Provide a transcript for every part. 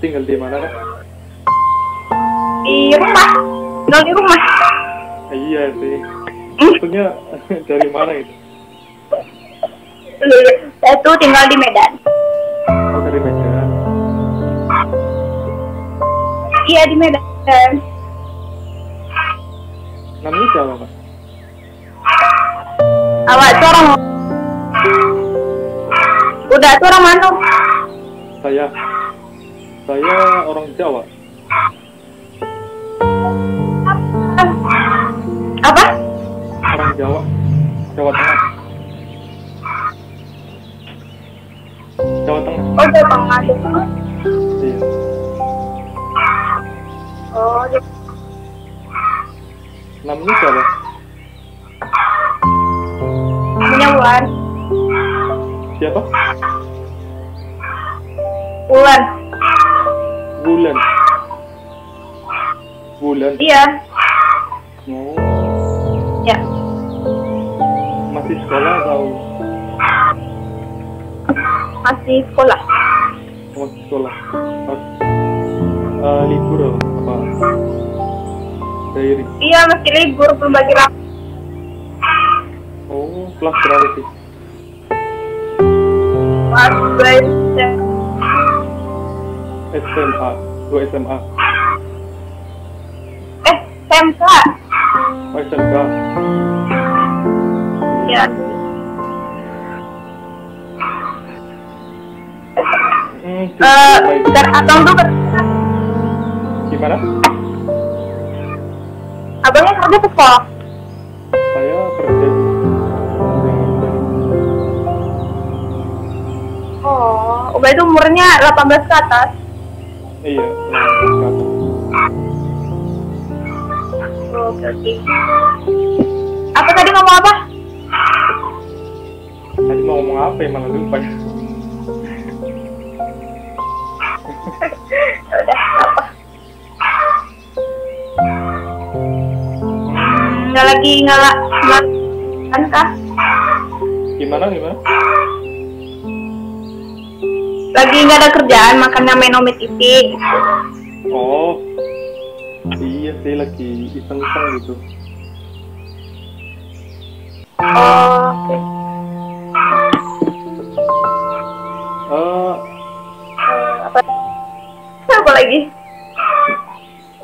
Tinggal di mana kak? Di rumah. Tinggal di rumah. Ah, iya sih. Hmm. Maksudnya dari mana itu? Saya tuh tinggal di Medan. Oh dari Medan. Iya di Medan. Namanya siapa kak? Awak tuh orang Udah tuh orang mana? Saya. Saya orang Jawa. Apa? Orang Jawa. Jawa Tengah. Jawa Tengah. Oh, udah pengasuh. Iya. Oh, di- Namanya siapa? namanya Wulan. Siapa? Wulan. Bulan. Bulan. Iya. Oh, Ya. masih sekolah atau Masih sekolah. masih sekolah? Pas, eh, libur apa? Dairi. Iya, masih libur belum bagi. Oh, kelas berapa sih? Guys. SMA. Dua SMA. Eh, SMK. Oh, SMK. Ya. Hmm, Eh, baik. dan abang tuh Gimana? abangnya kerja ke sekolah. Saya kerja di Oh, Ubay itu umurnya 18 ke atas. Iya. Oke, oke. Apa tadi ngomong apa? Tadi mau ngomong apa ya malah lupa. Udah, apa? Nggak lagi ngalak kan kah? Gimana gimana? Lagi nggak ada kerjaan, makanya main Omid TV. Oh. Iya sih lagi iseng-iseng gitu. Oh, oke. Eh, Eh, apa? Apa lagi?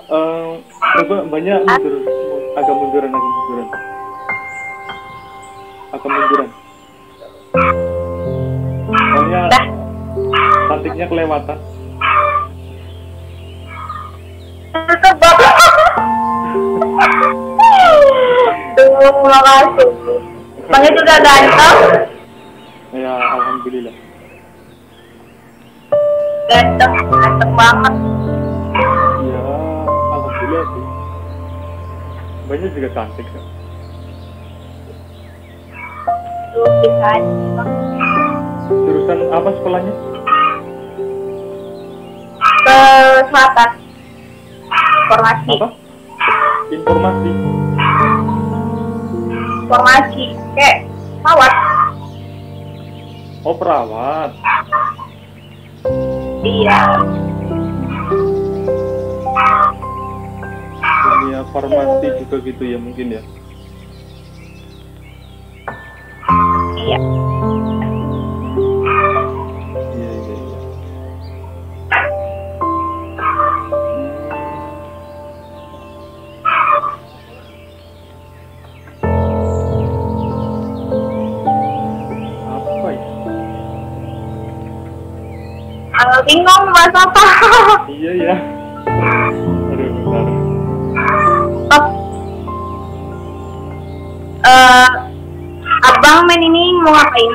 eh, coba banyak mundur, agak munduran, agak munduran. Agak munduran. Soalnya Dah. Cantiknya kelewatan. Terkebak. Tuh, makasih. Bangnya juga ganteng. Ya, alhamdulillah. Ganteng, ganteng banget. Ya, alhamdulillah sih. Banyak juga cantik. Aja. Jurusan apa sekolahnya? Selatan. Informasi. Apa? Informasi. Informasi. Kayak pesawat. Oh, perawat. Iya. Dunia farmasi juga gitu ya mungkin ya. Iya. Iya, bingung bahas apa? Iya ya. Aduh, bentar. Oh. Eh, abang main ini mau ngapain?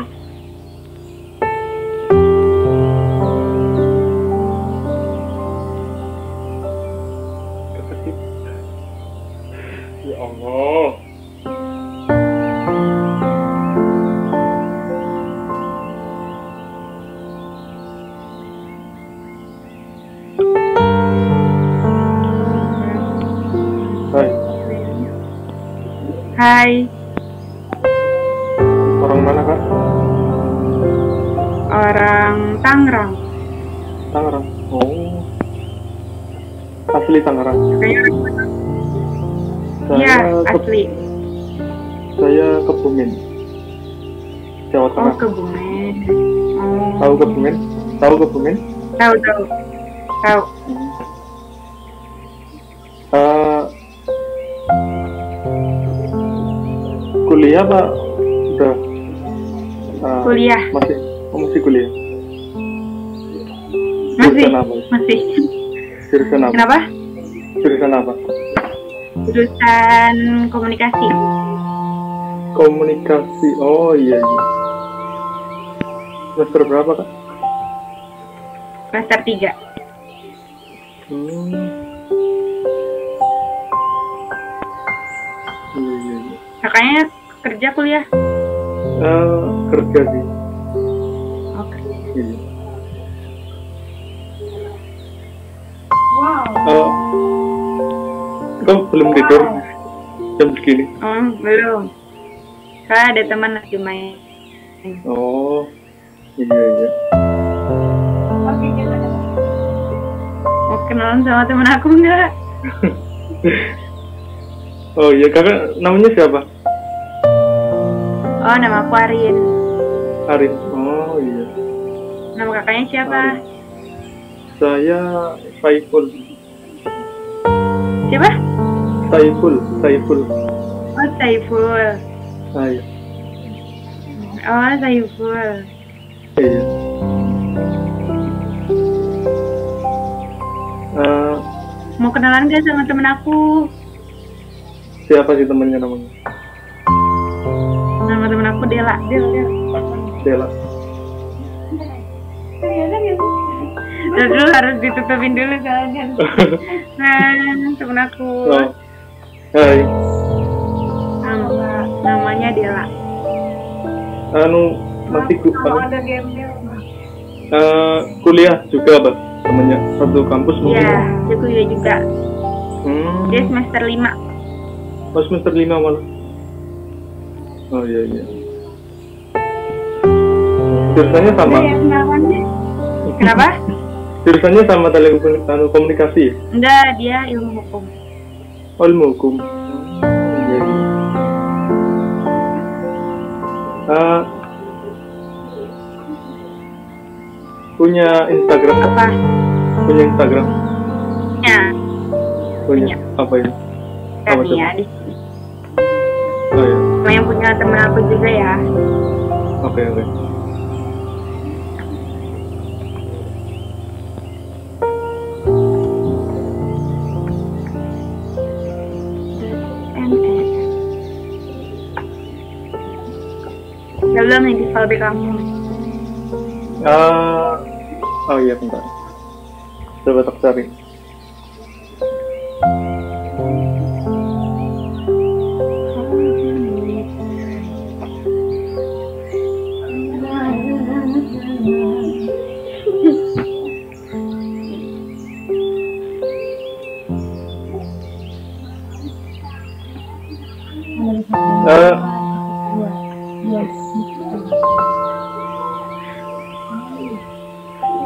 Ya Allah. Hai. Orang mana kak? Orang Tangerang. Tangerang. Oh. Asli Tangerang. Kayaknya Saya Iya, ke, asli. saya Kebumen. Jawa Oh, Tengah. Kebumen. Oh. Tahu Kebumen? Tahu Kebumen? Tahu, tahu. Tahu. Kuliah pak? Udah. Eh, Kuliah. Masih, oh, masih kuliah. Masih. Jurusan apa? Masih. Jurusan apa? Kenapa? Jurusan apa? Jurusan komunikasi. Komunikasi. Oh iya iya. Semester berapa kak? Semester 3. Hmm. Iya iya iya. Kakaknya kerja kuliah? Eh, kerja sih. Iya. Wow. Eh, kok belum tidur jam segini? Oh, belum. Saya ada teman lagi main. Oh, iya iya. Mau kenalan sama teman aku enggak? Oh iya kakak namanya siapa? Oh, nama aku Arin. Arif. Oh iya. Nama kakaknya siapa? Saya Saiful. Siapa? Saiful, Saiful. Oh, Saiful. Ah, iya. Oh, Saiful. Iya. Eh, Mau kenalan gak sama temen aku? siapa sih temennya namanya? Temen aku Dela. Del, Del. Dela. Terus dulu harus ditutupin dulu soalnya. Nah, temen aku. Oh. Hai. Nama, namanya Dela. Anu masih ku, ada game eh, kuliah juga apa? Temennya satu kampus mungkin? Iya, dia kuliah juga. Hmm. Dia semester 5. Oh, semester lima malah. Oh iya iya. Jurusannya sama. Kenapa? Jurusannya sama telekomunikasi anu, komunikasi ya? Enggak, dia ilmu hukum. Oh, ilmu hukum. Iya, iya. Eh, punya Instagram? Apa? Punya Instagram? Ya, Punya. Punya. Apa ini? Apa ya di sini. Oh iya. Yang punya temen aku juga ya. Oke oke. Udah belum nih di kamu? Ah, oh iya bentar. Coba tak cari.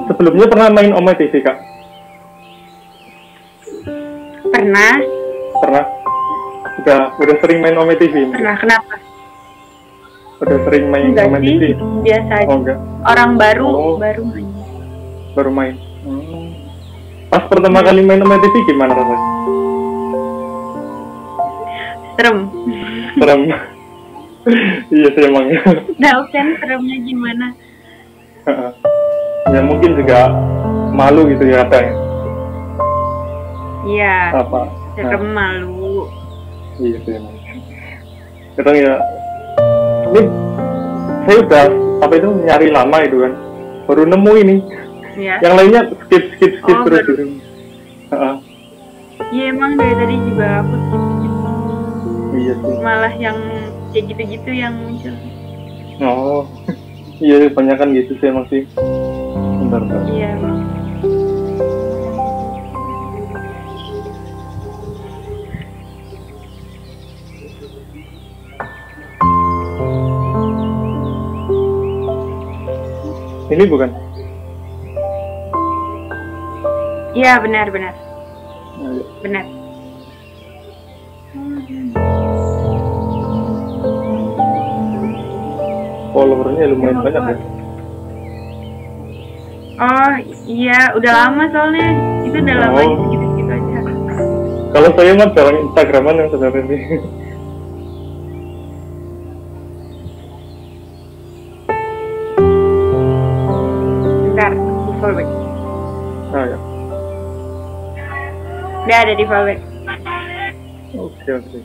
Sebelumnya pernah main Ome TV kak? Pernah? Pernah? Udah udah sering main Ome TV? Pernah, kenapa? Udah sering main Enggak Ome sih, biasa aja. Oh enggak, Orang baru, Oh. baru main. baru main. Hmm. Pas pertama kali main Ome TV gimana rasanya? Serem. Serem. iya sih emang. Tahu kan seremnya gimana? Ya mungkin juga malu gitu ya katanya. Iya, Apa? serem malu. Iya sih. Kadang ya, ini saya udah apa itu nyari lama itu kan, baru nemu ini. Ya. Yang lainnya skip skip skip Oh, terus baru. gitu. Iya emang dari tadi juga aku skip-skip. iya sih. malah yang kayak gitu-gitu yang muncul. Oh, iya banyak kan gitu sih emang sih. Bentar, bentar. Iya emang. Ini bukan? Iya benar benar Nah, iya. benar. Followernya lumayan banyak ya. Oh iya udah lama soalnya itu udah lama Oh. gitu gitu aja. Kalau saya mah jarang Instagraman yang sebenarnya. Bentar, di follow back. Nah, ya. Udah ada di back. Oke, oke.